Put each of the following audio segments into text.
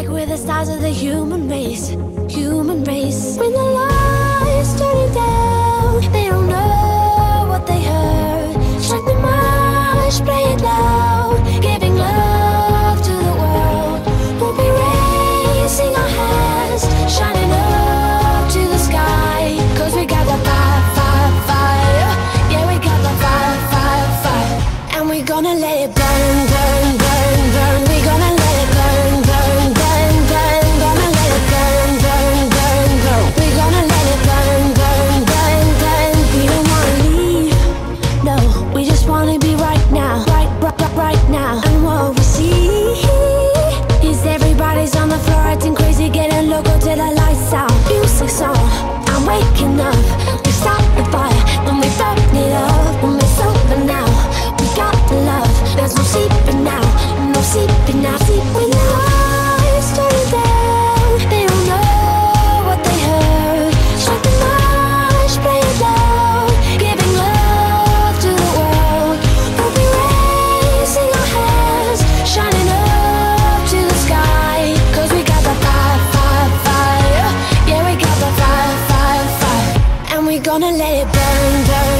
Like we're the stars of the human race, human race. down, down.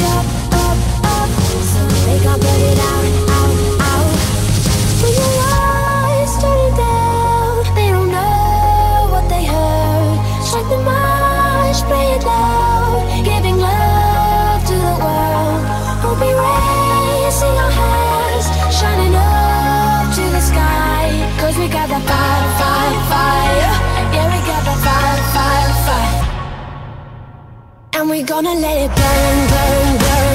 we gonna let it burn, burn, burn.